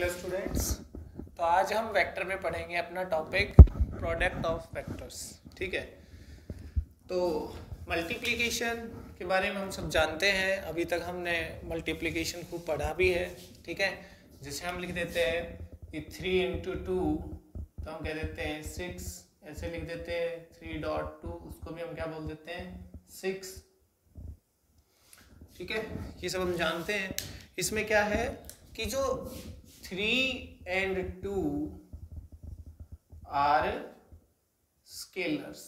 Hello students तो आज हम वेक्टर में पढ़ेंगे अपना टॉपिक प्रोडक्ट ऑफ़ वेक्टर्स ठीक है? तो मल्टीप्लिकेशन के बारे में हम सब जानते हैं, अभी तक हमने मल्टीप्लिकेशन खूब पढ़ा भी है, ठीक है? जैसे हम लिख देते हैं कि थ्री इंटू टू तो हम कह देते हैं सिक्स ऐसे लिख देते हैं थ्री डॉट टू उसको भी हम क्या बोल देते हैं? सिक्स ठीक है? ये सब हम जानते हैं। इसमें क्या है कि जो three and two are scalars.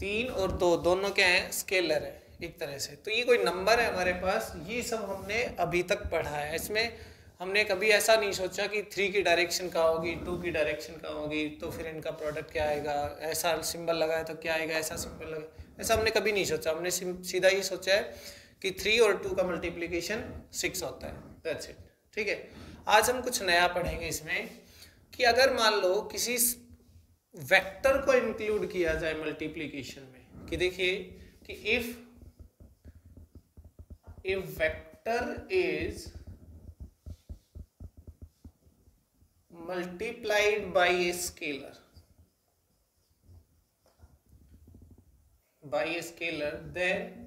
तीन और दो, दोनों क्या है? स्केलर है, एक तरह से। तो ये कोई नंबर है हमारे पास? ये सब हमने अभी तक पढ़ा है। इसमें हमने कभी ऐसा नहीं सोचा कि थ्री की डायरेक्शन कहाँ होगी, टू की डायरेक्शन कहाँ होगी तो फिर इनका प्रोडक्ट क्या आएगा? ऐसा सिंबल लगाया तो क्या आएगा? ऐसा सिंबल लगा ऐसा हमने कभी नहीं सोचा। हमने सीधा ये सोचा है कि थ्री और टू का मल्टीप्लीकेशन सिक्स होता है। दैट्स इट ठीक है? आज हम कुछ नया पढ़ेंगे इसमें कि अगर मान लो किसी वेक्टर को इंक्लूड किया जाए मल्टीप्लीकेशन में, कि देखिए कि if if vector is multiplied by a scalar by a scalar, then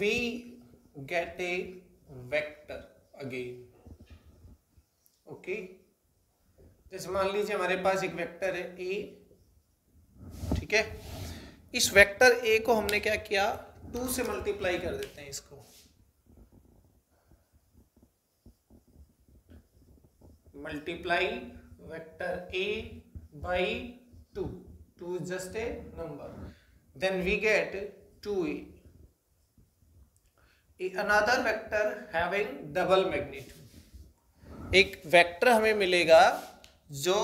we get a vector again. Okay? जैसे मान लीजिए हमारे पास एक वेक्टर है ए ठीक है? इस वेक्टर ए को हमने क्या किया? टू से मल्टीप्लाई कर देते हैं इसको। Multiply vector A by two to just a number then we get to a another vector having double magnitude. एक वेक्टर हमें मिलेगा जो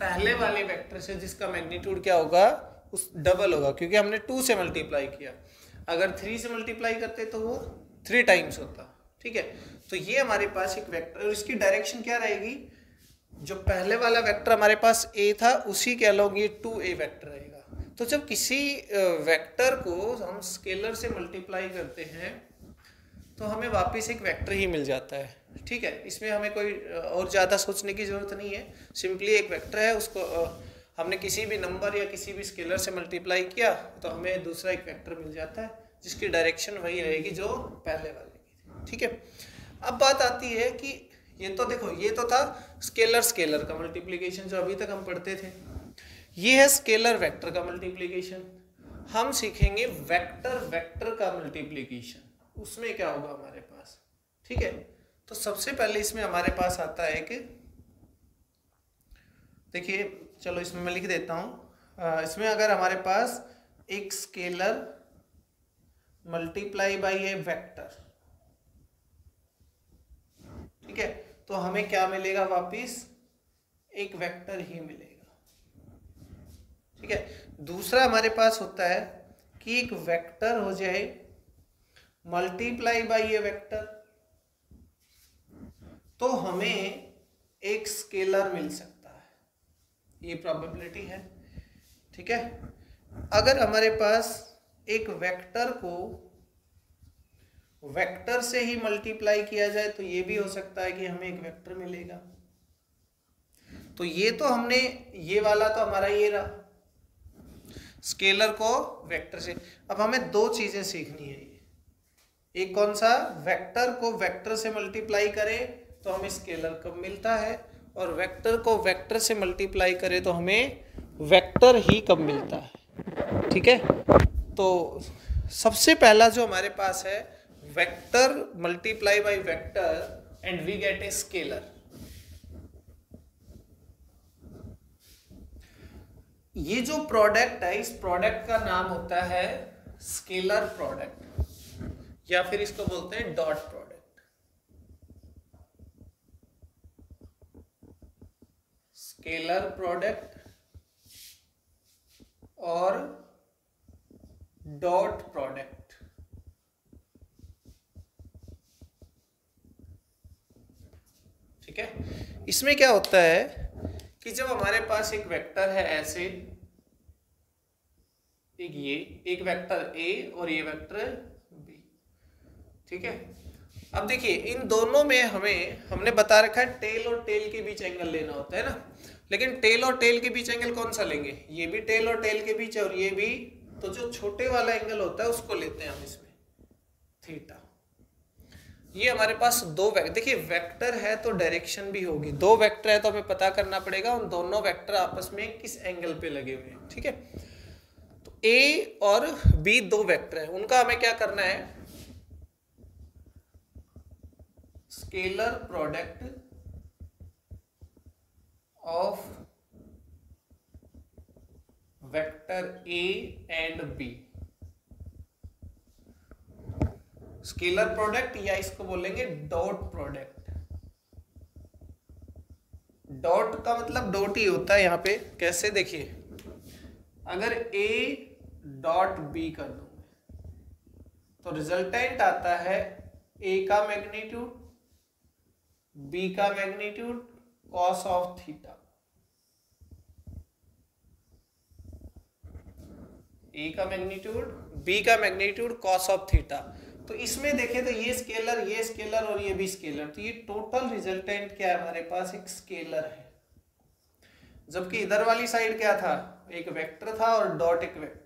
पहले वाले वेक्टर से जिसका मैग्नीट्यूड क्या होगा, उस डबल होगा, क्योंकि हमने टू से मल्टीप्लाई किया। अगर थ्री से मल्टीप्लाई करते तो वो थ्री टाइम्स होता, ठीक है? तो ये हमारे पास एक वेक्टर और इसकी डायरेक्शन क्या रहेगी? जो पहले वाला वेक्टर हमारे पास ए था, उसी के अलॉन्ग ये टू ए वेक्टर रहेगा। तो जब किसी वेक्टर को हम स्केलर से मल्टीप्लाई करते हैं तो हमें वापस एक वेक्टर ही मिल जाता है। ठीक है? इसमें हमें कोई और ज़्यादा सोचने की ज़रूरत नहीं है। सिंपली एक वेक्टर है, उसको हमने किसी भी नंबर या किसी भी स्केलर से मल्टीप्लाई किया तो हमें दूसरा एक वेक्टर मिल जाता है, जिसकी डायरेक्शन वही रहेगी जो पहले वाले की ठीक है? अब बात आती है कि ये तो देखो, ये तो था स्केलर स्केलर का मल्टीप्लीकेशन जो अभी तक हम पढ़ते थे। ये है स्केलर वेक्टर का मल्टीप्लीकेशन हम सीखेंगे वेक्टर वेक्टर का मल्टीप्लीकेशन उसमें क्या होगा हमारे पास? ठीक है? तो सबसे पहले इसमें हमारे पास आता है कि देखिए, चलो इसमें मैं लिख देता हूँ। इसमें अगर हमारे पास एक scalar multiply by a vector, ठीक है? तो हमें क्या मिलेगा वापिस? एक वेक्टर ही मिलेगा। ठीक है? दूसरा हमारे पास होता है कि एक वेक्टर हो जाए मल्टीप्लाई बाई ए वेक्टर तो हमें एक स्केलर मिल सकता है। ये प्रोबेबिलिटी है, ठीक है? अगर हमारे पास एक वेक्टर को वेक्टर से ही मल्टीप्लाई किया जाए तो ये भी हो सकता है कि हमें एक वेक्टर मिलेगा। तो ये तो हमने, ये वाला तो हमारा ये रहा। स्केलर को वेक्टर से, अब हमें दो चीज़ें सीखनी है। एक कौन सा? वेक्टर को वेक्टर से मल्टीप्लाई करे तो हमें स्केलर कब मिलता है? और वेक्टर को वेक्टर से मल्टीप्लाई करे तो हमें वेक्टर ही कब मिलता है? ठीक है? तो सबसे पहला जो हमारे पास है, vector multiply by vector and we get a scalar. ये जो प्रोडक्ट है, इस प्रोडक्ट का नाम होता है स्केलर प्रोडक्ट। या फिर इसको बोलते हैं डॉट प्रोडक्ट। स्केलर प्रोडक्ट और डॉट प्रोडक्ट। ठीक है? इसमें क्या होता है कि जब हमारे पास एक वेक्टर है ऐसे, एक ये, एक वेक्टर ए और ये वेक्टर ठीक है? अब देखिए, इन दोनों में हमें, हमने बता रखा है टेल और टेल के बीच एंगल लेना होता है ना? लेकिन टेल और टेल के बीच एंगल कौन सा लेंगे? ये भी टेल और टेल के बीच और ये भी तो जो छोटे वाला एंगल होता है, उसको लेते हैं हम इसमें। थीटा ये हमारे पास दो वेक्टर देखिए वेक्टर है तो डायरेक्शन भी होगी। दो वेक्टर है तो हमें पता करना पड़ेगा, उन दोनों वेक्टर आपस में किस एंगल पे लगे हुए हैं, ठीक है? तो ए और बी दो वेक्टर है। उनका हमें क्या करना है? Scalar product of vector A and B. Scalar product या इसको बोलेंगे डॉट प्रोडक्ट। डॉट का मतलब डॉट ही होता है यहाँ पे। कैसे देखिए? अगर ए डॉट बी कर दूँगे तो रिजल्टेंट आता है ए का मैग्नीट्यूड बी का magnitude cos of theta A का मैग्नीट्यूड बी का मैग्नीट्यूड कॉस ऑफ़ थीटा तो इसमें देखें तो ये स्केलर ये स्केलर और ये भी स्केलर तो ये टोटल रिजल्टेंट क्या है हमारे पास? एक स्केलर है। जबकि इधर वाली साइड क्या था? एक वेक्टर था और डॉट एक वेक्टर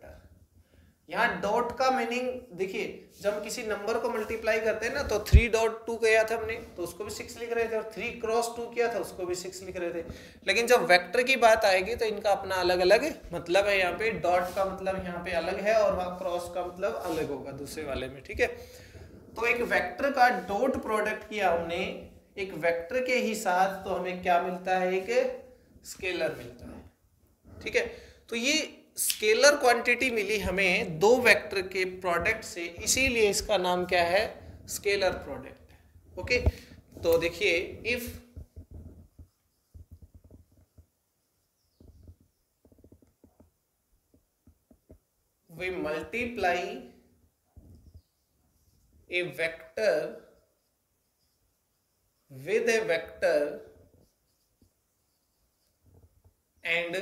यहाँ डॉट का मीनिंग देखिए, जब किसी नंबर को मल्टीप्लाई करते हैं ना तो थ्री डॉट टू किया था हमने तो उसको भी सिक्स लिख रहे थे और थ्री क्रॉस टू किया था, उसको भी सिक्स लिख रहे थे। लेकिन जब वेक्टर की बात आएगी तो इनका अपना अलग अलग मतलब है यहाँ पे डॉट का मतलब यहाँ पे अलग है और वहाँ क्रॉस का मतलब अलग होगा दूसरे वाले में, ठीक है? तो एक वेक्टर का डॉट प्रोडक्ट किया हमने, एक वेक्टर के ही साथ तो हमें क्या मिलता है? एक स्केलर मिलता है, ठीक है? तो ये स्केलर क्वांटिटी मिली हमें दो वेक्टर के प्रोडक्ट से, इसीलिए इसका नाम क्या है? Scalar product. ओके? तो देखिए if we multiply a vector with a vector and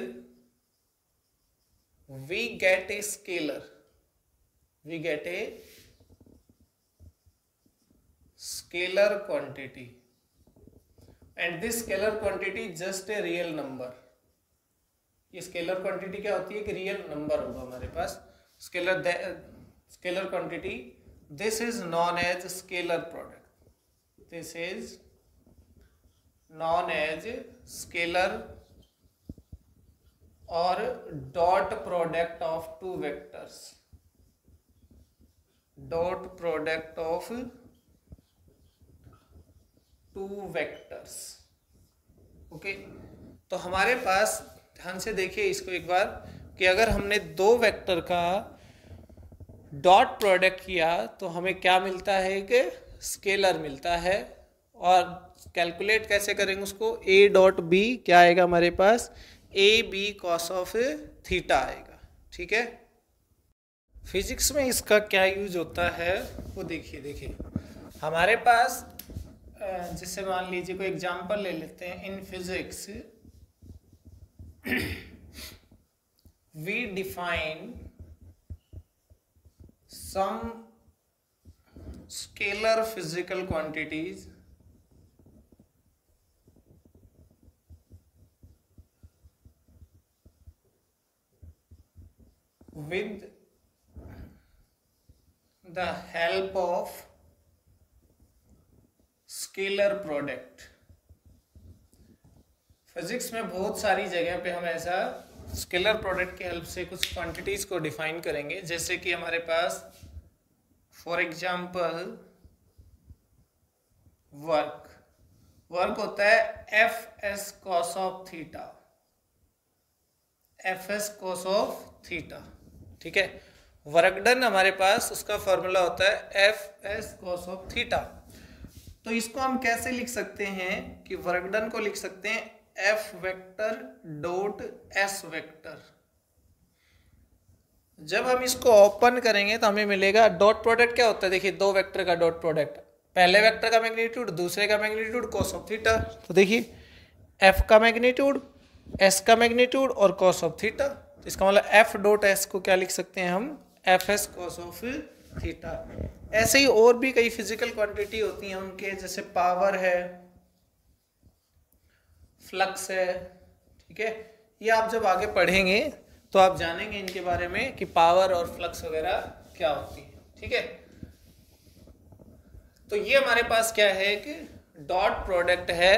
we get a scalar we get a scalar quantity and this scalar quantity is just a real number ये scalar quantity क्या होती है कि real number होगा हमारे पास scalar scalar quantity this is known as scalar product this is known as scalar और dot product of two vectors. Dot product of two vectors. Okay? तो हमारे पास, ध्यान से देखिए इसको एक बार, कि अगर हमने दो वेक्टर का डॉट प्रोडक्ट किया तो हमें क्या मिलता है कि स्केलर मिलता है। और कैलकुलेट कैसे करेंगे उसको? ए डॉट बी, क्या आएगा हमारे पास? A B cos of theta आएगा, ठीक है? फिजिक्स में इसका क्या यूज़ होता है, वो देखिए देखिए। हमारे पास जैसे मान लीजिए कोई एग्जांपल ले लेते हैं in physics we define some scalar physical quantities with the help of scalar product physics में बहुत सारी जगह पे हम ऐसा स्केलर प्रोडक्ट के हेल्प से कुछ क्वांटिटीज को डिफाइन करेंगे। जैसे कि हमारे पास फॉर एग्जांपल वर्क वर्क होता है F S cos of theta F S cos of theta ठीक है? वर्क डन हमारे पास उसका फॉर्मूला होता है F S cos of theta तो इसको हम कैसे लिख सकते हैं कि वर्क डन को लिख सकते हैं F vector dot S vector जब हम इसको ओपन करेंगे तो हमें मिलेगा डॉट प्रोडक्ट क्या होता है? देखिए, दो वेक्टर का डॉट प्रोडक्ट पहले वेक्टर का मैग्नीट्यूड दूसरे का मैग्नीट्यूड कॉस ऑफ़ थीटा तो देखिए एफ़ का मैग्नीट्यूड एस का मैग्नीट्यूड और कॉस ऑफ़ थीटा इसका मतलब एफ़ डॉट एस को क्या लिख सकते हैं हम? F S cos of theta ऐसे ही और भी कई फ़िज़िकल क्वांटिटी होती हैं उनके, जैसे पावर है फ्लक्स है, ठीक है? ये आप जब आगे पढ़ेंगे तो आप जानेंगे इनके बारे में कि पावर और फ्लक्स वगैरह क्या होती है, ठीक है? तो ये हमारे पास क्या है कि डॉट प्रोडक्ट है,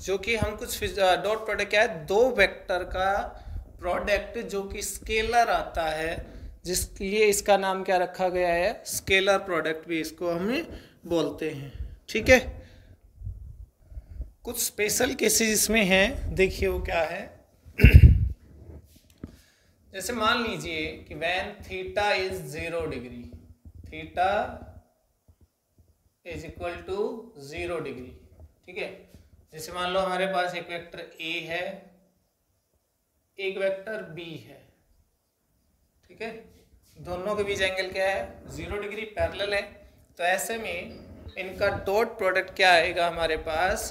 जो कि हम कुछ डॉट प्रोडक्ट क्या है? दो वेक्टर का प्रोडक्ट जो कि स्केलर आता है, जिसके लिए इसका नाम क्या रखा गया है? स्केलर प्रोडक्ट भी इसको हम बोलते हैं। ठीक है? कुछ स्पेशल केसेस इसमें हैं। देखिए वो क्या है। जैसे मान लीजिए कि when theta is zero degree theta is equal to zero degree ठीक है? जैसे मान लो हमारे पास एक वेक्टर ए है एक वेक्टर बी है। ठीक है? दोनों के बीच एंगल क्या है? ज़ीरो डिग्री पैरेलल है। तो ऐसे में इनका डॉट प्रोडक्ट क्या आएगा हमारे पास?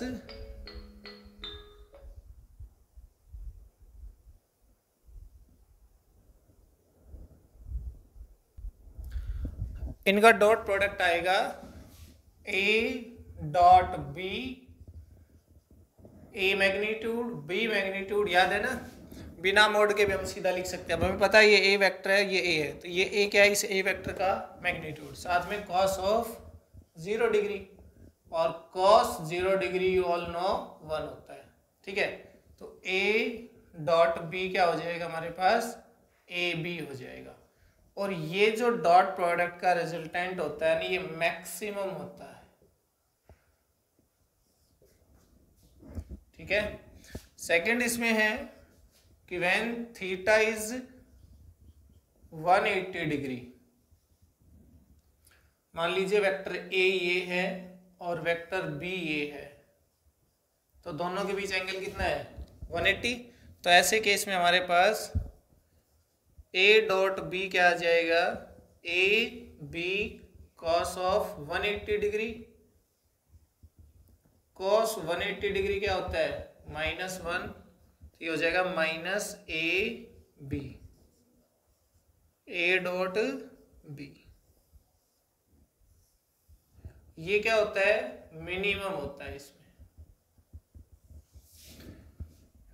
इनका डॉट प्रोडक्ट आएगा A dot B A magnitude B magnitude याद है ना? बिना मोड के भी हम सीधा लिख सकते हैं। अब हमें पता है ये ए वेक्टर है, ये ए है। तो ये ए क्या है? इस ए वेक्टर का मैग्नीट्यूड साथ में कॉस ऑफ़ ज़ीरो डिग्री और cos zero degree you all know one होता है। ठीक है? तो ए डॉट बी क्या हो जाएगा हमारे पास? ए बी हो जाएगा। और ये जो डॉट प्रोडक्ट का रिजल्टेंट होता है ना ये मैक्सिमम होता है। ठीक है? सेकंड इसमें है कि व्हेन थीटा इज़ 180 डिग्री मान लीजिए वेक्टर ए ये है और वेक्टर बी ये है। तो दोनों के बीच एंगल कितना है? 180 तो ऐसे केस में हमारे पास ए डॉट बी क्या आ जाएगा? A B cos of 180 degree cos 180 degree क्या होता है? माइनस वन ये हो जाएगा minus A B. A dot B. ये क्या होता है? मिनिमम होता है इसमें।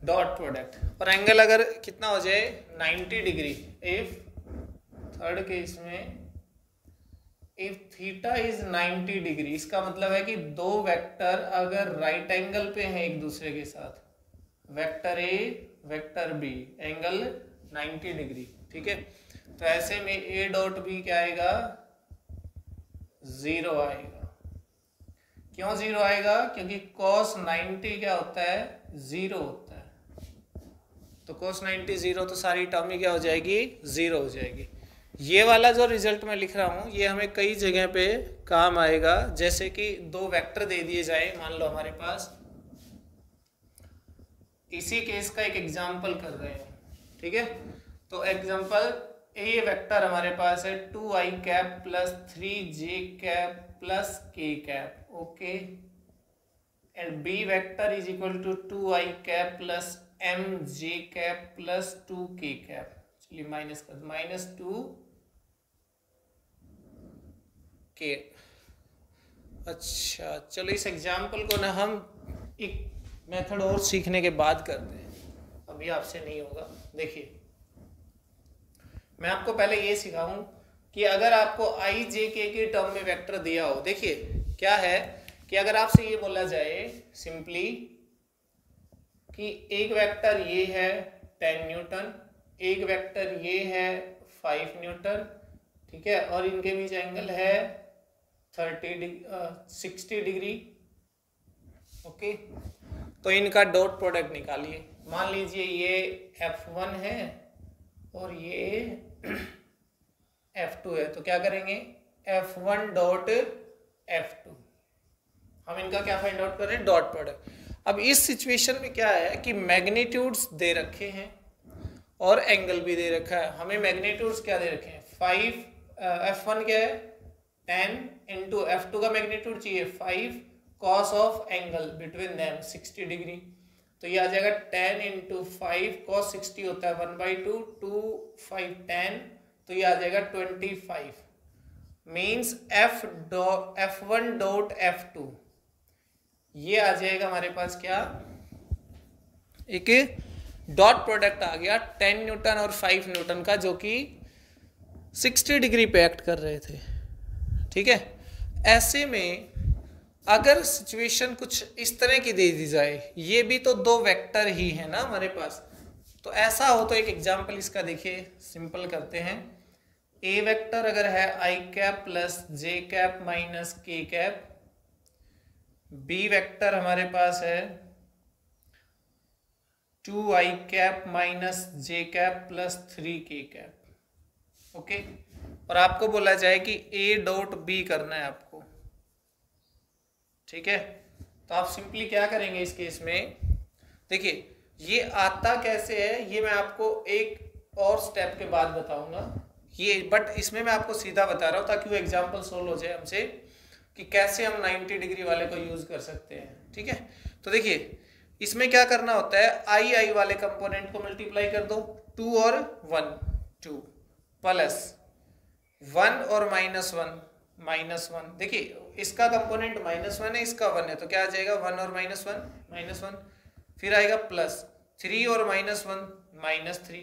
Dot product. और एंगल अगर कितना हो जाए? 90 डिग्री। इफ़ थर्ड केस में इफ़ थीटा इज़ 90 डिग्री, इसका मतलब है कि दो वेक्टर अगर राइट right एंगल पे हैं एक दूसरे के साथ vector A, vector B, angle 90 degree, ठीक है? तो ऐसे में ए डॉट बी क्या आएगा? ज़ीरो आएगा। क्यों ज़ीरो आएगा? क्योंकि कॉस 90 क्या होता है? ज़ीरो होता है। तो कोस नाइन्टी ज़ीरो तो सारी टर्म ही क्या हो जाएगी? ज़ीरो हो जाएगी। ये वाला जो रिज़ल्ट मैं लिख रहा हूँ, ये हमें कई जगह पे काम आएगा। जैसे कि दो वेक्टर दे दिए जाए, मान लो हमारे पास इसी केस का एक एग्ज़ाम्पल कर रहे हैं, ठीक है? तो एग्ज़ाम्पल ए वेक्टर हमारे पास है two I cap plus three J cap plus K cap okay and B vector is equal to two I cap plus M J cap plus two K cap चलिए माइनस कर minus two K अच्छा चलो इस example को ना हम एक method और सीखने के बाद करते हैं। अभी आपसे नहीं होगा। देखिए, मैं आपको पहले ये सिखाऊं कि अगर आपको आई जे के के टर्म में वेक्टर दिया हो, देखिए क्या है कि अगर आपसे ये बोला जाए सिंपली कि एक वेक्टर ये है टेन न्यूटन एक वेक्टर ये है फाइव न्यूटन ठीक है, और इनके बीच एंगल है thirty degree sixty degree okay तो इनका डॉट प्रोडक्ट निकालिए। मान लीजिए ये F1 है और ये F2 है तो क्या करेंगे? F1 डॉट F2 हम इनका क्या फाइंड आउट कर डॉट प्रोडक्ट अब इस सिचुएशन में क्या है कि मैग्नीट्यूड्स दे रखे हैं और एंगल भी दे रखा है। हमें मैग्नीट्यूड्स क्या दे रखे हैं? फाइव एफ़ वन क्या है? टेन इंटू एफ़ टू का मैग्नीट्यूड चाहिए। Five cos of angle between them sixty degree तो ये आ जाएगा ten into five cos sixty होता है one by two two five ten तो ये आ जाएगा twenty five means F dot F one dot F two ये आ जाएगा हमारे पास क्या? एक डॉट प्रोडक्ट आ गया टेन न्यूटन और फाइव न्यूटन का, जो कि सिक्सटी डिग्री पे एक्ट कर रहे थे। ठीक है? ऐसे में अगर सिचुएशन कुछ इस तरह की दे दी जाए, ये भी तो दो वेक्टर ही है ना हमारे पास। तो ऐसा हो तो एक एग्ज़ाम्पल इसका देखिए सिंपल करते हैं। ए वेक्टर अगर है I cap plus J cap minus K cap B vector हमारे पास है two I cap minus J cap plus three K cap okay और आपको बोला जाए कि ए डॉट बी करना है आपको। ठीक है? तो आप सिंपली क्या करेंगे इस केस में? देखिए, ये आता कैसे है, ये मैं आपको एक और स्टेप के बाद बताऊँगा। ये बट इसमें मैं आपको सीधा बता रहा हूँ ताकि वो एग्ज़ाम्पल सोल्व हो जाए हमसे कि कैसे हम 90 डिग्री वाले को यूज़ कर सकते हैं। ठीक है? तो देखिए, इसमें क्या करना होता है? आई आई वाले कंपोनेंट को मल्टीप्लाई कर दो। टू और वन टू प्लस वन और माइनस वन माइनस वन देखिए इसका कंपोनेंट माइनस वन है, इसका वन है तो क्या आ जाएगा? वन और माइनस वन माइनस वन फिर आएगा प्लस थ्री और minus one minus three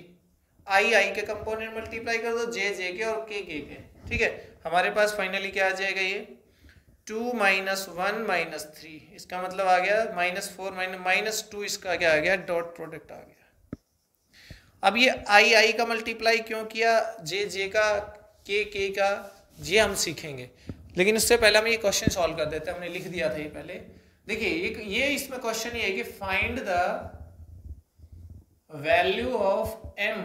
I I के कंपोनेंट मल्टीप्लाई कर दो जे जे के और के के के। ठीक है? हमारे पास फाइनली क्या आ जाएगा ये? Two minus one minus three इसका मतलब आ गया minus four minus minus two इसका क्या आ गया? डॉट प्रोडक्ट आ गया। अब ये आई आई का मल्टीप्लाई क्यों किया? जे जे का के के का, ये हम सीखेंगे। लेकिन उससे पहले हम ये क्वेश्चन सॉल्व कर देते हैं, हमने लिख दिया था ये पहले। देखिए एक ये इसमें क्वेश्चन ये है कि find the value of M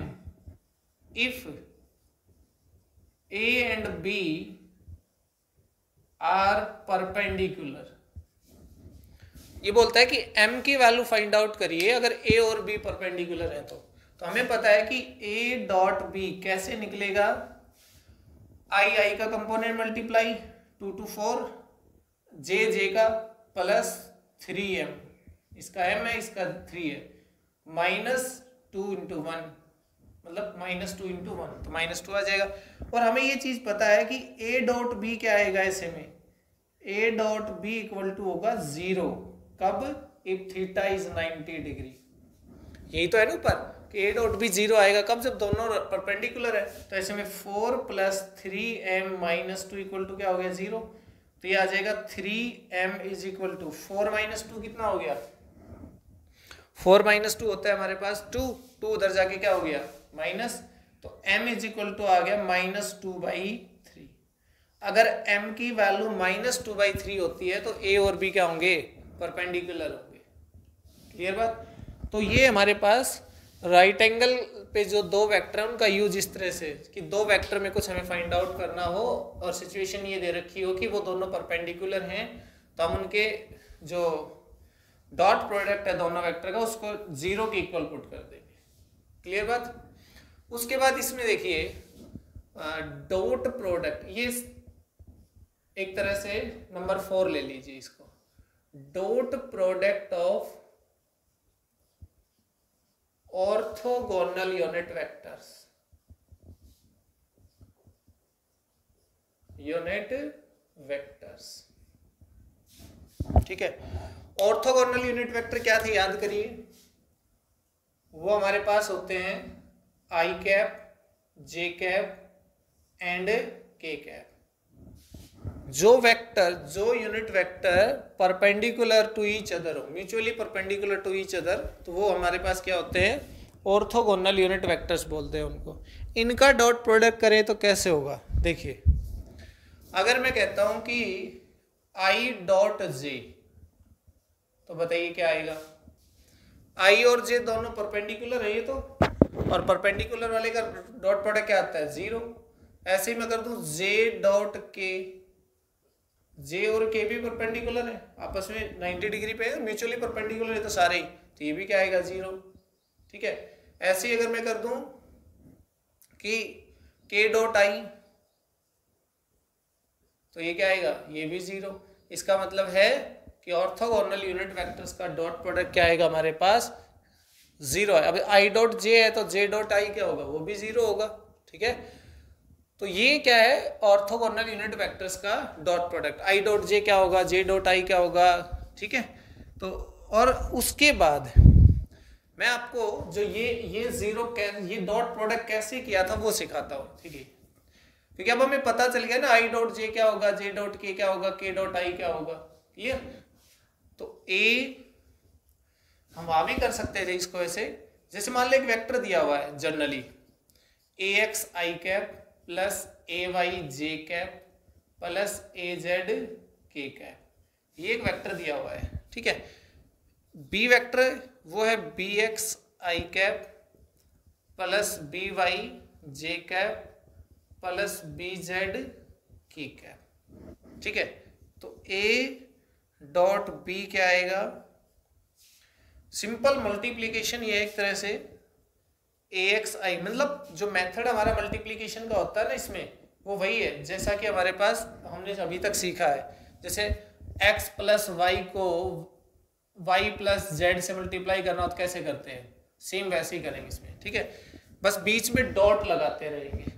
if A and B are perpendicular ये बोलता है कि m की वैल्यू फाइंड आउट करिए, अगर a और b परपेंडिकुलर है तो। तो हमें पता है कि a डॉट बी कैसे निकलेगा? आई आई का component multiply two two four, J J का प्लस थ्री एम। इसका एम है, इसका थ्री है। माइनस टू इंटू वन मतलब माइनस टू इंटू वन तो माइनस टू आ जाएगा। और हमें ये चीज़ पता है कि ए डॉट बी क्या आएगा ऐसे में? A dot B equal to होगा ज़ीरो कब? इफ़ थीटा इज़ 90 डिग्री यही तो है ना ऊपर। कि ए डॉट बी ज़ीरो आएगा। कब जब दोनों परपेंडिकुलर है तो ऐसे में four plus three M minus two equal to क्या हो गया? ज़ीरो तो ये आ जाएगा three M is equal to four minus two कितना हो गया? फोर माइनस टू होता है हमारे पास। टू टू उधर जाके क्या हो गया? माइनस तो m इज़ इक्वल टू आ गया माइनस टू बाई थ्री अगर m की value minus two by three होती है तो a और b क्या होंगे? परपेंडिकुलर होंगे। क्लियर बात? तो ये हमारे पास राइट एंगल पे जो दो वेक्टर है, उनका यूज़ इस तरह से, कि दो वेक्टर में कुछ हमें फाइंड आउट करना हो और सिचुएशन ये दे रखी हो कि वो दोनों परपेंडिकुलर हैं तो हम उनके जो डॉट प्रोडक्ट है दोनों वेक्टर का, उसको ज़ीरो के इक्वल पुट कर देंगे। क्लियर बात? उसके बाद इसमें देखिए डॉट प्रोडक्ट ये एक तरह से नंबर फोर ले लीजिए इसको। Dot product of orthogonal unit vectors. Unit vectors. ठीक है? ऑर्थोगोनल यूनिट वेक्टर क्या थे याद करिए? वो हमारे पास होते हैं I cap, J cap, and K cap. जो वेक्टर जो unit vector perpendicular to each other हो mutually perpendicular to each other तो वो हमारे पास क्या होते हैं? ऑर्थोगोनल यूनिट वेक्टर्स बोलते हैं उनको। इनका डॉट प्रोडक्ट करें तो कैसे होगा? देखिए। अगर मैं कहता हूँ कि आई डॉट जे तो बताइए क्या आएगा? आई और जे दोनों परपेंडिकुलर है ये तो? और परपेंडिकुलर वाले का डॉट प्रोडक्ट क्या आता है? ज़ीरो ऐसे ही मैं कर दू जे डॉट के जे और के भी परपेंडिकुलर है। आपस में 90 डिग्री पे है म्यूचुअली परपेंडिकुलर है तो सारे ही। तो ये भी क्या आएगा? ज़ीरो ठीक है? ऐसे ही अगर मैं कर दूँ कि के डॉट आई तो ये क्या आएगा? ये भी ज़ीरो इसका मतलब है कि ऑर्थोगोनल यूनिट वेक्टर्स का डॉट प्रोडक्ट क्या आएगा हमारे पास? ज़ीरो है। अब आई डॉट जे है तो जे डॉट आई क्या होगा? वो भी ज़ीरो होगा। ठीक है? तो ये क्या है? ऑर्थोगोनल यूनिट वेक्टर्स का dot product I dot J क्या होगा? जे डॉट आई क्या होगा? ठीक है? तो और उसके बाद मैं आपको जो ये ये ज़ीरो ये डॉट प्रोडक्ट कैसे किया था वो सिखाता हूँ, ठीक है? क्योंकि अब हमें पता चल गया ना आई डॉट जे क्या होगा? जे डॉट के क्या होगा? के डॉट आई क्या होगा? क्लियर तो ए हम वहाँ भी कर सकते थे इसको ऐसे। जैसे मान लो एक वेक्टर दिया हुआ है generally A X I cap plus A Y J cap plus A Z K cap. ये एक वेक्टर दिया हुआ है, ठीक है? बी वेक्टर वो है B X I cap plus B Y J cap plus B Z K cap, ठीक है? तो ए डॉट बी क्या आएगा? सिंपल मल्टीप्लीकेशन ये एक तरह से ए एक्स आई मतलब जो मेथड हमारा मल्टीप्लीकेशन का होता है ना इसमें, वो वही है। जैसा कि हमारे पास, हमने अभी तक सीखा है। जैसे एक्स प्लस वाई को वाई प्लस जेड से मल्टीप्लाई करना हो तो कैसे करते हैं? सेम वैसे ही करेंगे इसमें, ठीक है? बस बीच में डॉट लगाते रहेंगे।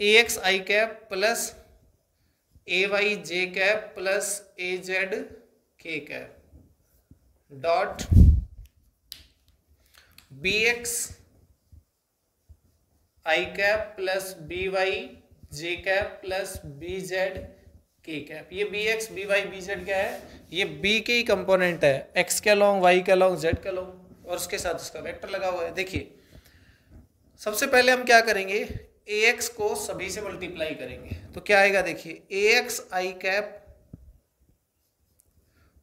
A X I cap plus A Y J cap plus A Z K cap dot B X I cap plus B Y, J cap plus B Z, K cap. ये B X, B Y, B Z क्या है? ये B के ही component है। X के long, Y के long, Z के लॉन्ग, और उसके साथ उसका वेक्टर लगा हुआ है। देखिए, सबसे पहले हम क्या करेंगे? ए एक्स को सभी से मल्टीप्लाई करेंगे। तो क्या आएगा देखिए, A X I cap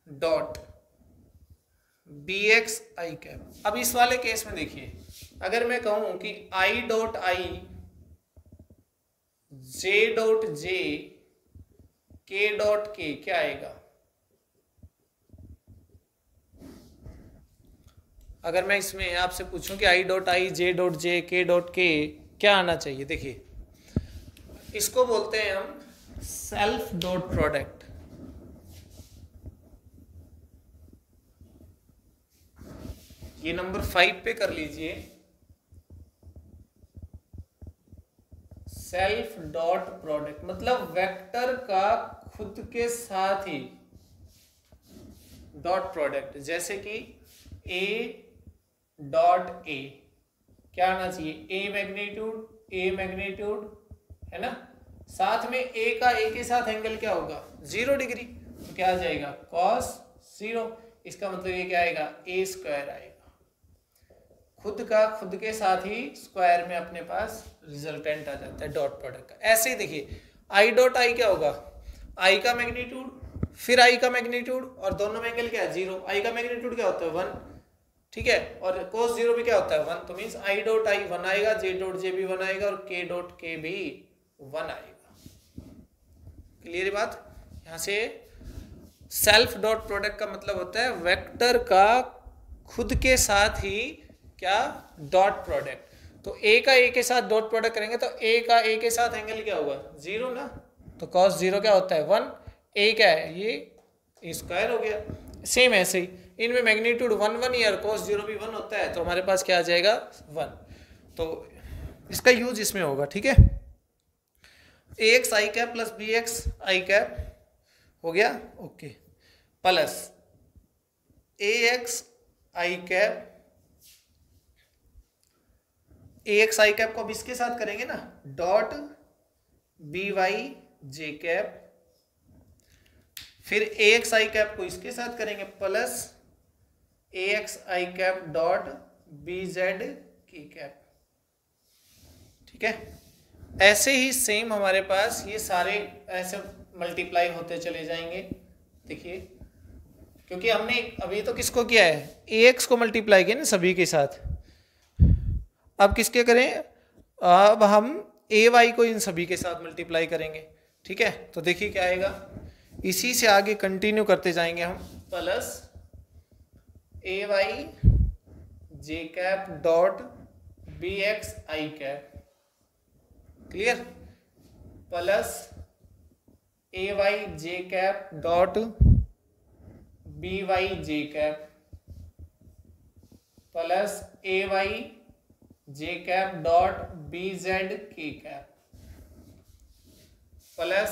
dot B X I cap. अब इस वाले केस में देखिए अगर मैं कहूँ कि आई डॉट आई जे डॉट जे के डॉट के क्या आएगा? अगर मैं इसमें आपसे पूछूँ कि आई डॉट आई जे डॉट जे के डॉट के क्या आना चाहिए? देखिए, इसको बोलते हैं हम सेल्फ डॉट प्रोडक्ट ये नंबर फाइव पे कर लीजिए। सेल्फ डॉट प्रोडक्ट मतलब वेक्टर का खुद के साथ ही डॉट प्रोडक्ट जैसे कि ए डॉट ए क्या आना चाहिए? ए मैग्नीट्यूड ए मैग्नीट्यूड है ना? साथ में ए का ए के साथ एंगल क्या होगा? ज़ीरो डिग्री तो क्या आ जाएगा? कॉस ज़ीरो इसका मतलब ये क्या आएगा? ए स्क्वायर आएगा। खुद का, खुद के साथ ही स्क्वायर में अपने पास रिजल्टेंट आ जाता है डॉट प्रोडक्ट का। ऐसे ही देखिए आई डॉट आई क्या होगा? आई का मैग्नीट्यूड फिर आई का मैग्नीट्यूड और दोनों में एंगल क्या है? ज़ीरो आई का मैग्नीट्यूड क्या होता है? वन ठीक है? और कोस ज़ीरो भी क्या होता है? वन तो means I dot I one आएगा जे डॉट जे भी वन आएगा, और के डॉट के भी वन आएगा। क्लियर बात? यहाँ से सेल्फ डॉट प्रोडक्ट का मतलब होता है वेक्टर का खुद के साथ ही क्या? डॉट प्रोडक्ट तो ए का ए के साथ डॉट प्रोडक्ट करेंगे तो ए का ए के साथ एंगल क्या होगा? ज़ीरो ना? तो कॉस ज़ीरो क्या होता है? वन ए क्या है? ये स्क्वायर हो गया। सेम ऐसे ही इनमें मैग्नीट्यूड वन वन ईयर कोस ज़ीरो भी वन होता है तो हमारे पास क्या आ जाएगा? वन तो इसका यूज़ इसमें होगा, ठीक है? A X I cap plus B X I cap हो गया? Okay plus A X I cap A X I cap को अब इसके साथ करेंगे ना dot B Y J cap फिर ए एक्स आई कैप को इसके साथ करेंगे plus A X I cap dot B Z K cap ठीक है? ऐसे ही सेम हमारे पास ये सारे ऐसे मल्टीप्लाई होते चले जाएँगे। देखिए, क्योंकि हमने अभी तो किसको किया है? ए एक्स को मल्टीप्लाई किया ना सभी के साथ। अब किसके करें? अब हम ए वाई को इन सभी के साथ मल्टीप्लाई करेंगे, ठीक है? तो देखिए क्या आएगा। इसी से आगे कंटिन्यू करते जाएँगे हम plus A Y J cap dot B X I cap clear plus A Y J cap dot B Y J cap plus A Y J cap dot B Z K cap plus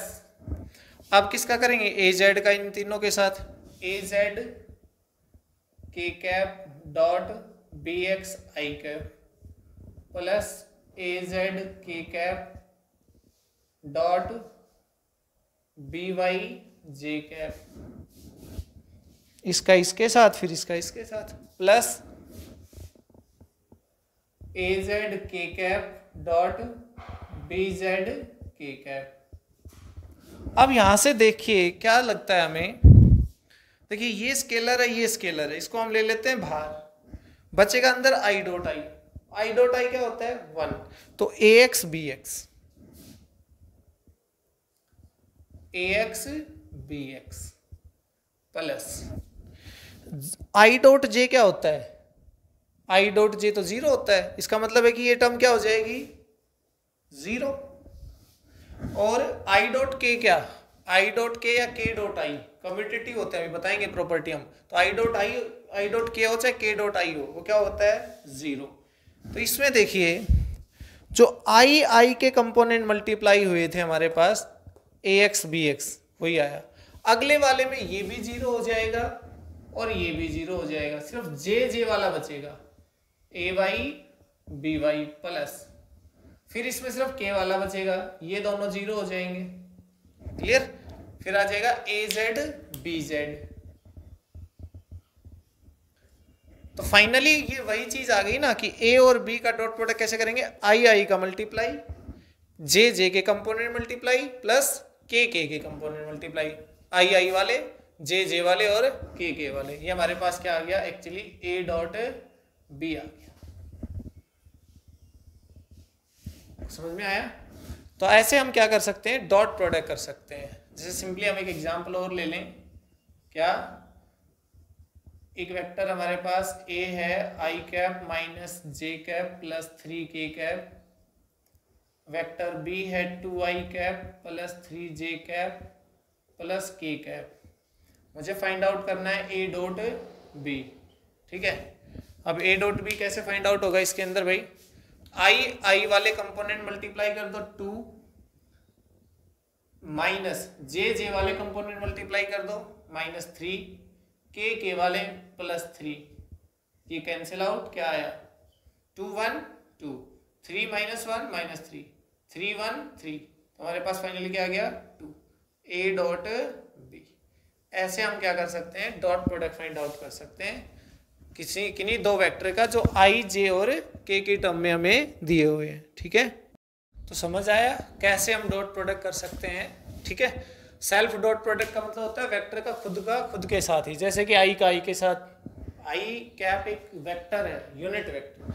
अब किसका करेंगे? ए Z का इन तीनों के साथ? A Z K cap dot B X I cap plus A Z K cap dot B Y J cap इसका इसके साथ फिर इसका इसके साथ. Plus A Z K cap dot B Z K cap अब यहाँ से देखिए क्या लगता है हमें? देखिए ये स्केलर है ये स्केलर है। इसको हम ले लेते हैं बाहर। बचेगा अंदर आई डॉट आई आई डॉट आई क्या होता है? वन। तो A X B X A X B X plus I dot J क्या होता है? आई डॉट जे तो ज़ीरो होता है। इसका मतलब है कि ये टर्म क्या हो जाएगी? ज़ीरो और आई डॉट के क्या? आई डॉट के या के डॉट आई कम्यूटेटिव होते हैं, अभी बताएँगे प्रॉपर्टी हम। तो आई डॉट आई आई डॉट के हो चाहे के डॉट आई हो, वो क्या होता है? ज़ीरो तो इसमें देखिए, जो आई आई के कंपोनेंट मल्टीप्लाई हुए थे हमारे पास ए एक्स बी एक्स वही आया। अगले वाले में ये भी ज़ीरो हो जाएगा और ये भी ज़ीरो हो जाएगा। सिर्फ़ जे जे वाला बचेगा। A Y B Y plus फिर इसमें सिर्फ़ के वाला बचेगा। ये दोनों ज़ीरो हो जाएँगे। क्लियर फिर आ जाएगा ए जेड बी जेड तो फाइनली ये वही चीज़ आ गई ना कि ए और बी का डॉट प्रोडक्ट कैसे करेंगे? आई आई का मल्टीप्लाई जे जे के कंपोनेंट मल्टीप्लाई प्लस के के के कंपोनेंट मल्टीप्लाई आई आई वाले जे जे वाले और के के वाले। ये हमारे पास क्या आ गया? एक्चुअली ए डॉट बी आ गया। समझ में आया? तो ऐसे हम क्या कर सकते हैं? डॉट प्रोडक्ट कर सकते हैं। जैसे सिंपली हम एक एग्जांपल और ले लें। क्या? एक वेक्टर हमारे पास ए है I cap minus J cap plus three K cap vector B है two I cap plus three J cap plus K cap मुझे फाइंड आउट करना है ए डॉट बी ठीक है? अब ए डॉट बी कैसे फाइंड आउट होगा इसके अंदर भाई? आई आई वाले कंपोनेंट मल्टीप्लाई कर दो टू माइनस जे जे वाले कंपोनेंट मल्टीप्लाई कर दो माइनस थ्री के के वाले प्लस थ्री ये कैंसिल आउट क्या आया? Two one two three minus one minus three three one three हमारे पास फाइनली क्या आ गया? टू ए डॉट बी ऐसे हम क्या कर सकते हैं? डॉट प्रोडक्ट फाइंड आउट कर सकते हैं। किसी, किन्हीं दो वेक्टर का जो आई जे और के के टर्म में हमें दिए हुए हैं, ठीक है? तो समझ आया कैसे हम डॉट प्रोडक्ट कर सकते हैं, ठीक है? सेल्फ डॉट प्रोडक्ट का मतलब होता है वेक्टर का खुद का, खुद के साथ ही, जैसे कि आई का आई के साथ। आई कैप एक वेक्टर है यूनिट वेक्टर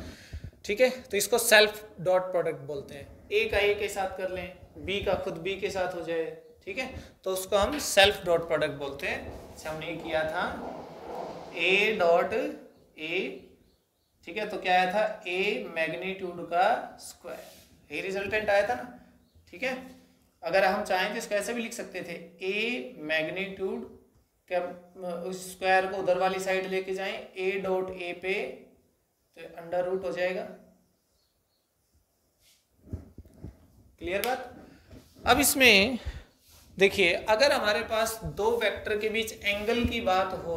ठीक है? तो इसको सेल्फ डॉट प्रोडक्ट बोलते हैं। ए का ए के साथ कर लें बी का खुद बी के साथ हो जाए, ठीक है? तो उसको हम सेल्फ डॉट प्रोडक्ट बोलते हैं। हमने किया था ए डॉट ए ठीक है तो क्या आया था? ए मैग्नीट्यूड का स्क्वायर ये रिजल्टेंट आया था ना? ठीक है? अगर हम चाहें तो इसको ऐसे भी लिख सकते थे. ए मैग्नीट्यूड उस स्क्वायर को उधर वाली साइड लेके जाएँ. ए डॉट ए पे तो अंडर रूट हो जाएगा. क्लियर बात? अब इसमें, देखिए, अगर हमारे पास दो वेक्टर के बीच एंगल की बात हो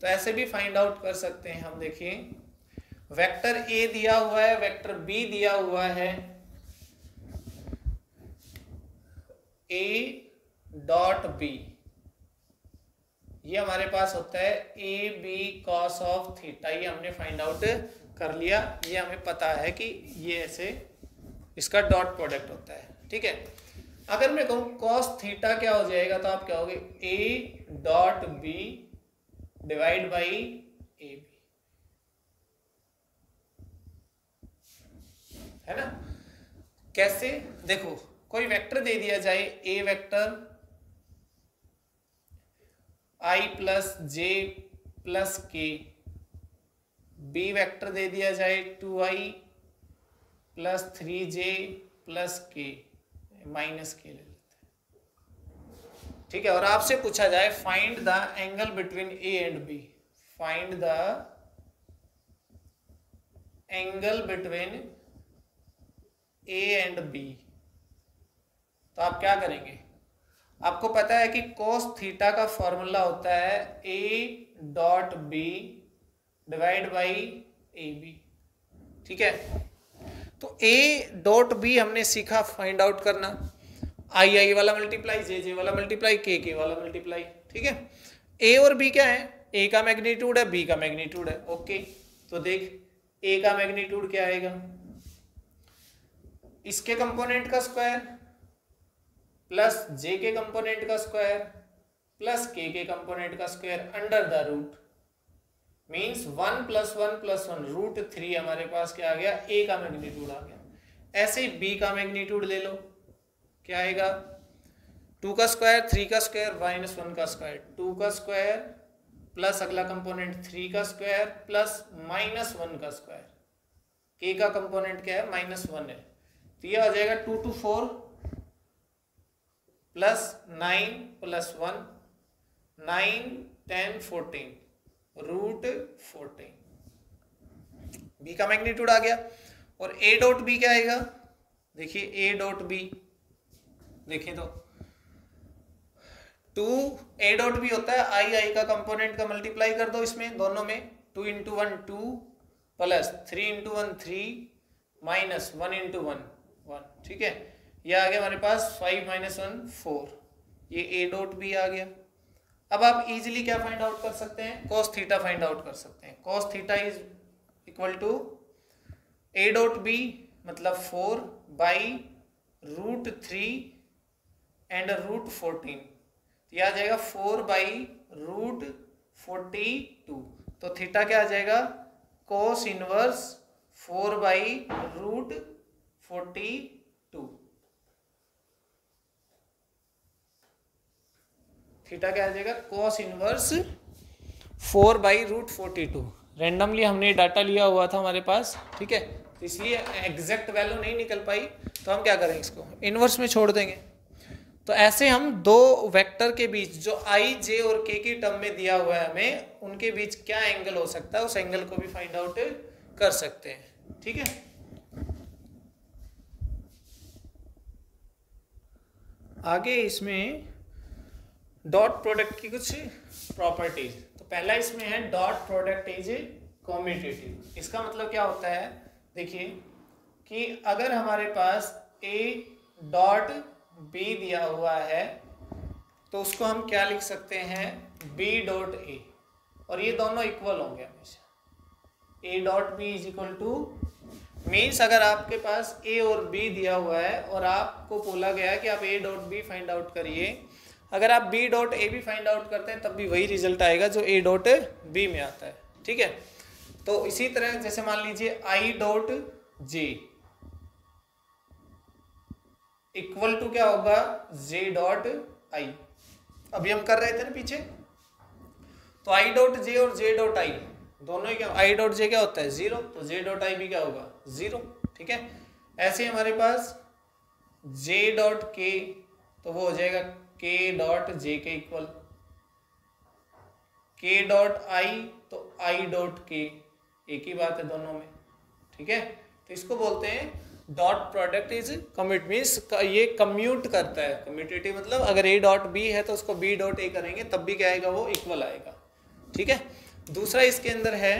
तो ऐसे भी फाइंड आउट कर सकते हैं हम, देखिए। वेक्टर ए दिया हुआ है वेक्टर बी दिया हुआ है। ए डॉट बी ये हमारे पास होता है A B cos of theta ये हमने फाइंड आउट कर लिया। ये हमें पता है कि ये ऐसे इसका डॉट प्रोडक्ट होता है, ठीक है? अगर मैं कहूँ कॉस थीटा क्या हो जाएगा तो आप क्या होगे? A dot B divide by A B है ना? कैसे? देखो, कोई वेक्टर दे दिया जाए A vector I plus J plus K B vector दे दिया जाए two I plus three J plus K minus K ले। ठीक है, और आपसे पूछा जाए find the angle between A and B find the angle between A and B तो आप क्या करेंगे? आपको पता है कि कोस थीटा का फॉर्मूला होता है A dot B divide by A B ठीक है? तो ए डॉट बी हमने सीखा फाइंड आउट करना। आई आई वाला मल्टीप्लाई जे जे वाला मल्टीप्लाई के के वाला मल्टीप्लाई ठीक है? ए और बी क्या है? ए का मैग्नीट्यूड है बी का मैग्नीट्यूड है ओके तो देख ए का मैग्नीट्यूड क्या आएगा? इसके कंपोनेंट का स्क्वायर प्लस जे के कंपोनेंट का स्क्वायर प्लस के के कंपोनेंट का square under the root means one plus one plus one root three हमारे पास क्या आ गया? ए का मैग्नीट्यूड आ गया। ऐसे ही बी का मैग्नीट्यूड ले लो। क्या आएगा? टू का स्क्वायर, थ्री का स्क्वायर माइनस वन का स्क्वायर। टू का स्क्वायर प्लस अगला कंपोनेंट थ्री का स्क्वायर प्लस माइनस वन का स्क्वायर। के का कंपोनेंट क्या है? माइनस वन है। तो ये आ जाएगा two two four plus nine plus one nine ten fourteen root fourteen B का मैग्नीट्यूड आ गया। और ए डॉट बी क्या आएगा? देखिए ए डॉट बी देखिए तो। टू ए डॉट बी होता है आई आई का कंपोनेंट का मल्टीप्लाई कर दो इसमें, दोनों में। Two into one two plus three into one three minus one into one one ठीक है? ये आ गया हमारे पास फाइव माइनस वन फोर ये ए डॉट बी आ गया। अब आप इजीली क्या फाइंड आउट कर सकते हैं? कॉस थीटा फाइंड आउट कर सकते हैं। Cos theta is equal to A dot B मतलब four by root three and root fourteen यह आ जाएगा four by root forty two तो थीटा क्या आ जाएगा? Cos inverse four by root forty two theta क्या आ जाएगा? Cos inverse four by root forty two randomly हमने डाटा लिया हुआ था हमारे पास, ठीक है? तो इसलिए एग्जैक्ट वैल्यू नहीं निकल पाई। तो हम क्या करेंगे इसको? इनवर्स में छोड़ देंगे। तो ऐसे हम दो वेक्टर के बीच जो आई जे और के की टर्म में दिया हुआ है हमें, उनके बीच क्या एंगल हो सकता है, उस एंगल को भी फाइंड आउट कर सकते हैं। ठीक है? आगे इसमें डॉट प्रोडक्ट की कुछ प्रॉपर्टीज़ तो पहला इसमें है डॉट प्रोडक्ट इज़ कॉम्यूटेटिव इसका मतलब क्या होता है? देखिए कि अगर हमारे पास ए डॉट बी दिया हुआ है तो उसको हम क्या लिख सकते हैं? बी डॉट ए और ये दोनों इक्वल होंगे हमेशा। A dot B is equal to means अगर आपके पास ए और बी दिया हुआ है, और आपको बोला गया है कि आप A dot B find out करिए, अगर आप बी डॉट ए भी फाइंड आउट करते हैं, तब भी वही रिज़ल्ट आएगा जो ए डॉट बी में आता है। ठीक है? तो इसी तरह, जैसे मान लीजिए I dot J equal to क्या होगा? जे डॉट आई अभी हम कर रहे थे ना पीछे? तो आई डॉट जे और जे डॉट आई दोनों ही क्या? आई डॉट जे क्या होता है? ज़ीरो तो जे डॉट आई भी क्या होगा? ज़ीरो ठीक है? ऐसे हमारे पास जे डॉट के तो वो हो जाएगा के डॉट जे के इक्वल के डॉट आई तो आई डॉट के एक ही बात है दोनों में। ठीक है? तो इसको बोलते हैं dot product is commute means ये कम्यूट करता है। कम्यूटेटिव मतलब अगर ए डॉट बी है तो उसको बी डॉट ए करेंगे, तब भी क्या आएगा वो इक्वल आएगा। ठीक है? दूसरा इसके अंदर है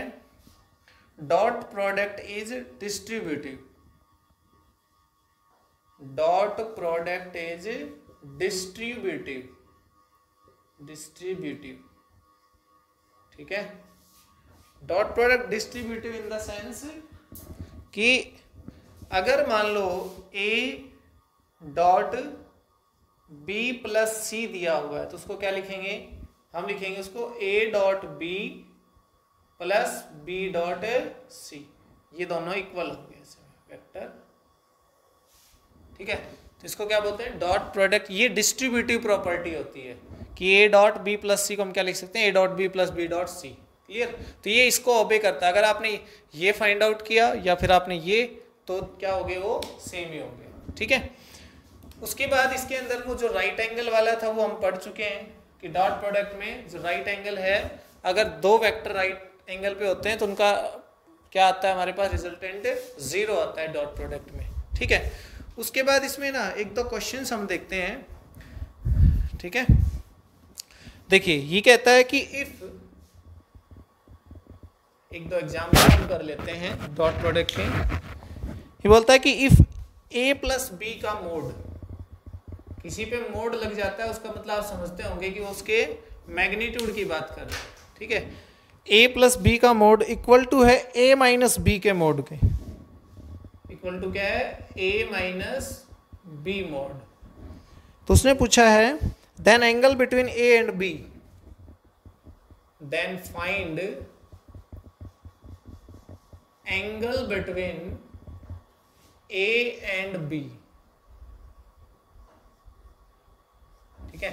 dot product is distributive dot product is distributive distributive ठीक है? Dot product distributive in the sense कि अगर मान लो A dot B plus C दिया हुआ है तो उसको क्या लिखेंगे? हम लिखेंगे उसको A dot B plus B dot C ये दोनों इक्वल होंगे वेक्टर ठीक है? तो इसको क्या बोलते हैं? डॉट प्रोडक्ट ये डिस्ट्रीब्यूटिव प्रॉपर्टी होती है कि A dot B plus C को हम क्या लिख सकते हैं? A dot B plus B dot C clear तो ये इसको ओबे करता है। अगर आपने ये फाइंड आउट किया या फिर आपने ये तो क्या हो गए वो? सेम ही होंगे ठीक है? उसके बाद इसके अंदर वो जो राइट एंगल वाला था, वो हम पढ़ चुके हैं कि डॉट प्रोडक्ट में जो राइट एंगल है, अगर दो वेक्टर राइट एंगल पे होते हैं तो उनका क्या आता है हमारे पास? रिजल्टेंट ज़ीरो आता है डॉट प्रोडक्ट में। ठीक है? उसके बाद इसमें ना एक दो क्वेश्चंस हम देखते हैं। ठीक है? देखिए, ये कहता है कि इफ़ एक दो एग्ज़ाम्पल कर लेते हैं डॉट प्रोडक्ट के ये बोलता है कि इफ़ ए प्लस बी का मोड किसी पे मोड लग जाता है, उसका मतलब आप समझते होंगे कि उसके मैग्नीट्यूड की बात कर रहे हैं, ठीक है? ए प्लस बी का मोड इक्वल टू है ए माइनस बी के मोड के। इक्वल टू क्या है? ए माइनस बी मोड तो उसने पूछा है then angle between A and B then find angle between A and B ठीक है?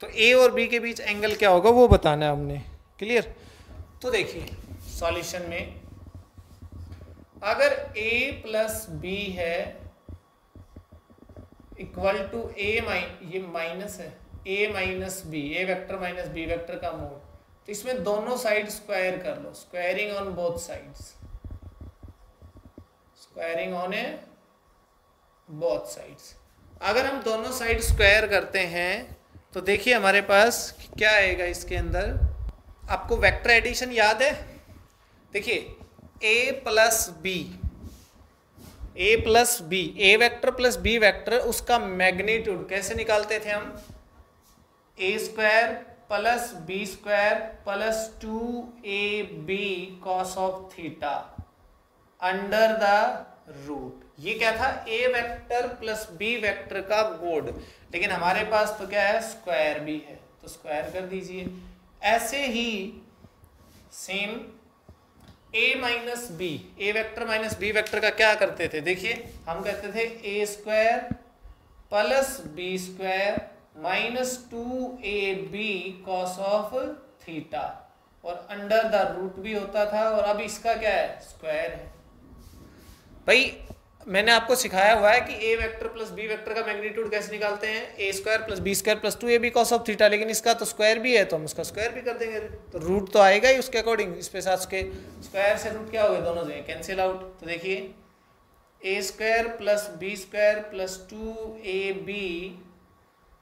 तो ए और बी के बीच एंगल क्या होगा वो बताना है हमने। क्लियर तो देखिए सॉल्यूशन में अगर a प्लस बी है इक्वल टू ए माइन ये माइनस है। A minus B A vector minus B vector का मोड तो इसमें दोनों साइड स्क्वायर कर लो। Squaring on both sides squaring on a both sides अगर हम दोनों साइड स्क्वायर करते हैं तो देखिए हमारे पास क्या आएगा इसके अंदर। आपको वेक्टर एडिशन याद है? देखिए A plus B A plus B A vector plus B vector उसका मैग्नीट्यूड कैसे निकालते थे हम? A square plus B square plus two A B cos of theta under the root ये क्या था? A vector plus B vector का mod लेकिन हमारे पास तो क्या है? स्क्वायर भी है। तो स्क्वायर कर दीजिए। ऐसे ही same A minus B A vector minus B vector का क्या करते थे? देखिए, हम कहते थे A square plus B square minus two A B cos of theta और अंडर द रूट भी होता था। और अब इसका क्या है? स्क्वायर है। भाई मैंने आपको सिखाया हुआ है कि A vector plus B vector का मैग्नीट्यूड कैसे निकालते हैं? A square plus B square plus two A B cos of theta लेकिन इसका तो स्क्वायर भी है तो हम उसका स्क्वायर भी कर देंगे। तो रूट तो आएगा ही उसके अकॉर्डिंग इस पे साथ के स्क्वायर से रूट क्या हो गए दोनों जगह कैंसिल आउट तो देखिए A square plus B square plus two A B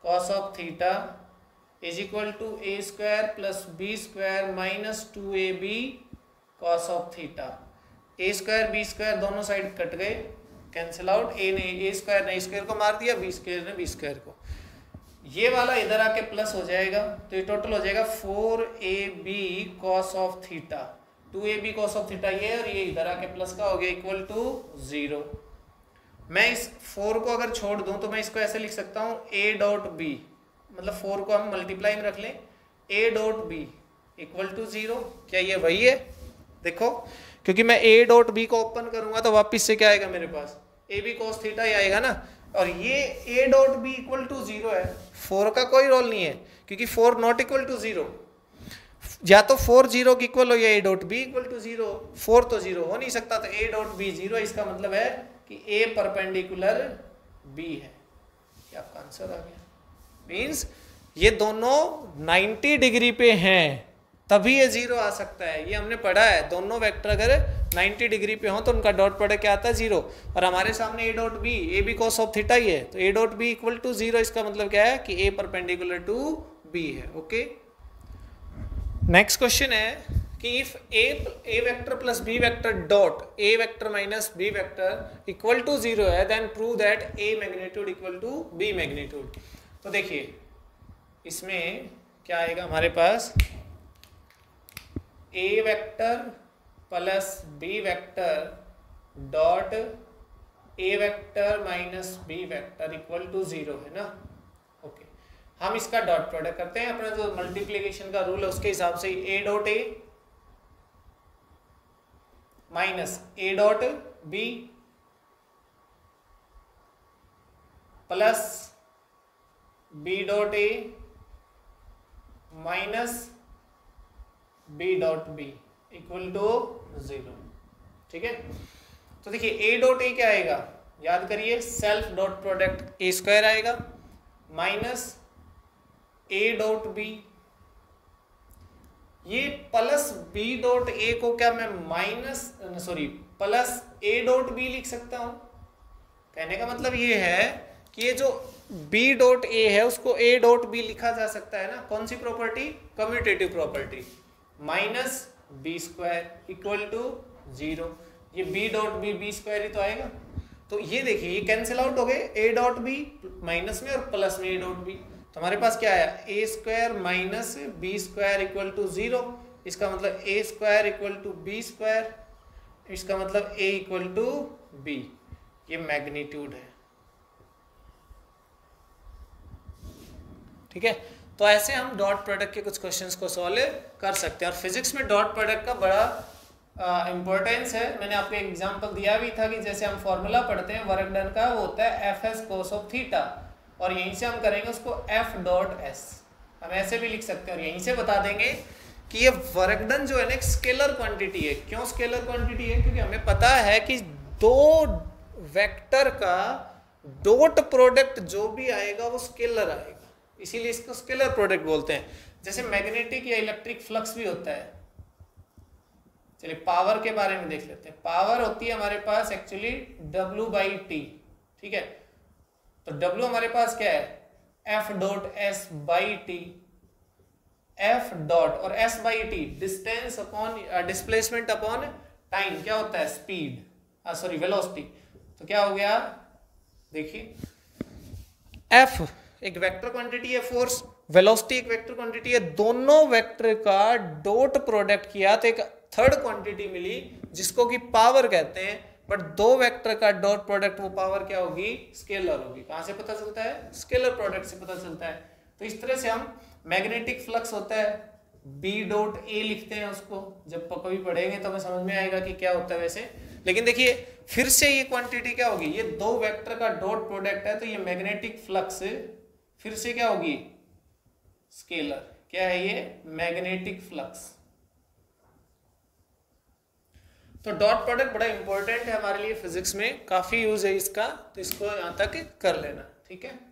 cos of theta is equal to A square plus B square minus two A B cos of theta A square B square दोनों side cut गए। Cancel out ए ने ए square ने square को मार दिया B square ने B square को। ये वाला इधर आके प्लस हो जाएगा तो ये टोटल हो जाएगा four A B cos of theta two A B cos of theta ये और ये इधर आके प्लस का हो गया इक्वल टू ज़ीरो मैं इस फोर को अगर छोड़ दूँ तो मैं इसको ऐसे लिख सकता हूँ ए डॉट बी मतलब फोर को हम मल्टीप्लाई में रख लें। A dot B equal to zero क्या ये वही है? देखो क्योंकि मैं ए डॉट बी को ओपन करूँगा तो वापिस से क्या आएगा मेरे पास? ए बी कोस थीटा ही आएगा ना? और ये A dot B equal to zero है। फोर का कोई रोल नहीं है, क्योंकि four not equal to zero या तो फोर ज़ीरो की इक्वल हो या A dot B equal to zero four तो ज़ीरो हो नहीं सकता तो ए डॉट बी ज़ीरो इसका मतलब है कि ए परपेंडिकुलर बी है। ये आपका आंसर आ गया। मीन्स ये दोनों 90 डिग्री पे हैं। तभी ये ज़ीरो आ सकता है। ये हमने पढ़ा है। दोनों वेक्टर अगर 90 डिग्री पे हो तो उनका डॉट प्रोडक्ट क्या आता है? ज़ीरो और हमारे सामने A dot B A B cos of theta ही है। तो A dot B equal to zero इसका मतलब क्या है कि ए परपेंडिकुलर टू बी है ओके नेक्स्ट क्वेश्चन है कि if A A vector plus B vector dot A vector minus B vector equal to zero है then prove that A magnitude equal to B magnitude तो देखिए, इसमें क्या आएगा हमारे पास? A vector plus B vector dot A vector minus B vector equal to zero है ना? Okay हम इसका डॉट प्रोडक्ट करते हैं, अपना जो मल्टीप्लीकेशन का रूल है उसके हिसाब से A dot A minus A dot B plus B dot A minus B dot B equal to zero ठीक है? तो देखिए ए डॉट ए क्या आएगा? याद करिए self dot product A square आएगा माइनस ए डॉट बी ये प्लस बी डॉट ए को क्या मैं minus sorry plus A dot B लिख सकता हूँ। कहने का मतलब ये है कि ये जो b डॉट ए है, उसको a डॉट बी लिखा जा सकता है ना? कौन सी property commutative property minus B square equal to zero ये b dot B B square ही तो आएगा। तो ये देखिए, ये कैंसिल आउट हो गए a डॉट बी माइनस में और प्लस में a डॉट बी तो हमारे पास क्या आया? A square minus B square equal to zero इसका मतलब A square equal to B square इसका मतलब ए इक्वल टू बी ये मैग्नीट्यूड है। ठीक है? तो ऐसे हम डॉट प्रोडक्ट के कुछ क्वेश्चंस को सॉल्व कर सकते हैं। और फिजिक्स में डॉट प्रोडक्ट का बड़ा इंपॉर्टेंस है। मैंने आपको एक एग्जांपल दिया भी था कि जैसे हम फॉर्मूला पढ़ते हैं वर्क डन का वो होता है F S cos of theta और यहीं से हम करेंगे उसको एफ़ डॉट एस हम ऐसे भी लिख सकते हैं और यहीं से बता देंगे कि ये वर्क डन जो है ना, एक स्केलर क्वांटिटी है। क्यों स्केलर क्वांटिटी है? क्योंकि हमें पता है कि दो वेक्टर का डॉट प्रोडक्ट जो भी आएगा, वो स्केलर आएगा। इसीलिए इसको स्केलर प्रोडक्ट बोलते हैं। जैसे मैग्नेटिक या इलेक्ट्रिक फ्लक्स भी होता है। चलिए, पावर के बारे में देख लेते हैं। पावर होती है हमारे पास एक्चुअली डब्ल्यू बाई टी ठीक है? तो डब्ल्यू हमारे पास क्या है? F dot S by T F dot और S by T distance upon displacement upon time क्या होता है? स्पीड सॉरी वेलोसिटी तो क्या हो गया? देखिए एफ़ एक वेक्टर क्वांटिटी है फोर्स वेलोसिटी एक वेक्टर क्वांटिटी है, दोनों वेक्टर का डॉट प्रोडक्ट किया तो एक थर्ड क्वांटिटी मिली, जिसको कि पावर कहते हैं बट दो वेक्टर का डॉट प्रोडक्ट वो पावर क्या होगी? स्केलर होगी। कहाँ से पता चलता है? स्केलर प्रोडक्ट से पता चलता है। तो इस तरह से हम मैग्नेटिक फ्लक्स होता है बी डॉट ए लिखते हैं उसको। जब कभी पढ़ेंगे तो हमें समझ में आएगा कि क्या होता है वैसे। लेकिन देखिए, फिर से ये क्वांटिटी क्या होगी? ये दो वेक्टर का डॉट प्रोडक्ट है तो ये मैग्नेटिक फ्लक्स फिर से क्या होगी? स्केलर। क्या है ये? Magnetic flux. तो डॉट प्रोडक्ट बड़ा इंपॉर्टेंट है हमारे लिए फिजिक्स में। काफ़ी यूज़ है इसका। तो इसको यहाँ तक कर लेना। ठीक है?